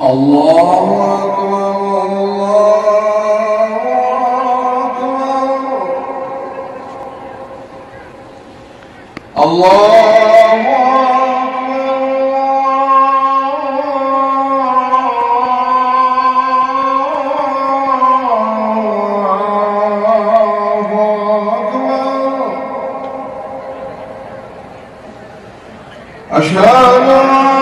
الله أكبر الله أشهد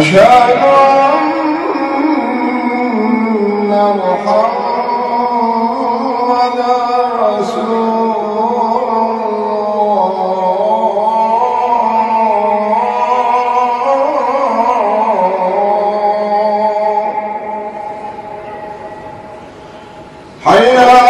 أشهد أن محمدا رسول حي على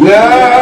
Yeah.